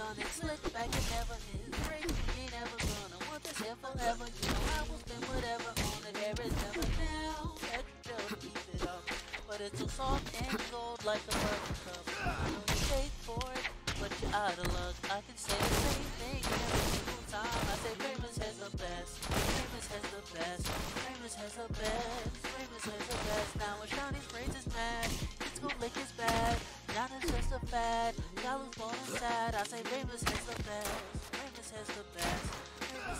done it. Slick back and never hit. You ain't ever gonna want this here forever. You know I will spend whatever on it. Hair is never down. Extra to keep it up. But it's so soft and gold like a buttercup. I know you paid for it, but you're out of luck. I can say the same thing every single time. I say Famous has the best. Famous has the best. Famous has the best. Famous has the best. Now when Shawnee's braids is mad, it's gon' lick his bad. Giannis just a fad. Y'all sad. I say Famous has the best. Has the best.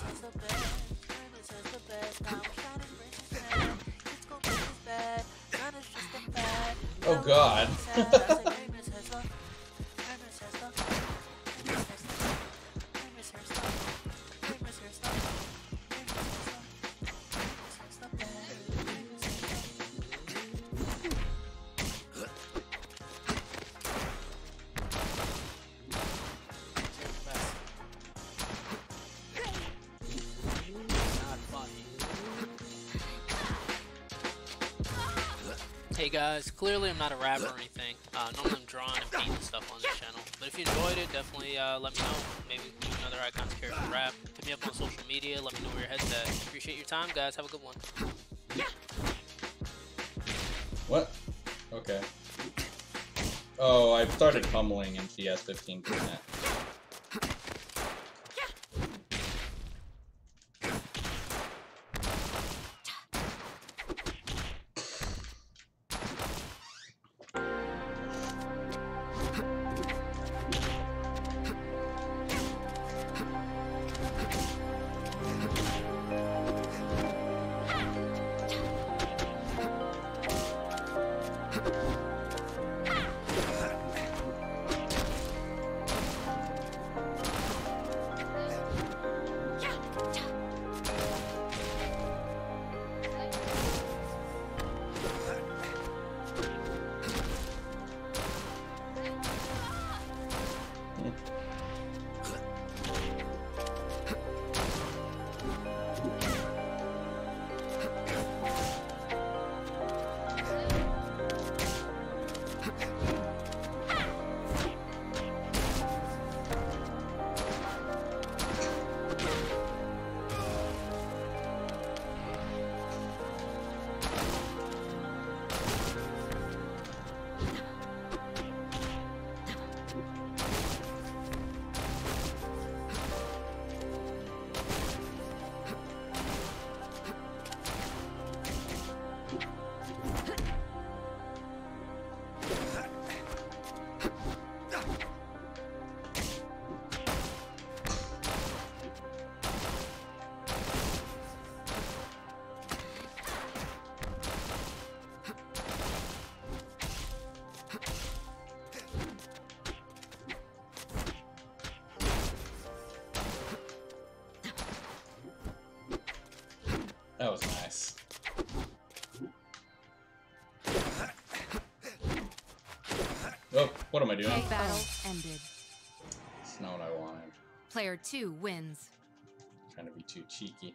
Has the best. Has the best. Now when Shawnee's braids is mad, it's gon' lick his bad. Giannis just a fad. Oh, God. Hey guys, clearly I'm not a rapper or anything. Uh, normally I'm drawing and painting stuff on this channel. But if you enjoyed it, definitely uh, let me know. Maybe do another Icons character rap. Hit me up on social media. Let me know where your head's at. Appreciate your time, guys. Have a good one. What? Okay. Oh, I've started pummeling she has 15%. Oh, what am I doing? Battle ended. It's not what I wanted. Player two wins. trying to be too cheeky.